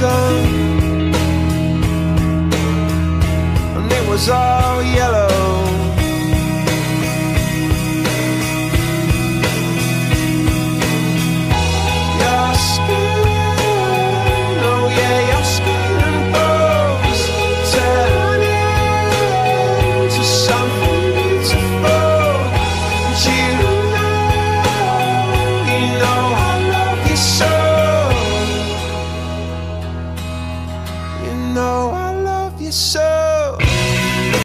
done, and it was all yellow. know I love you so.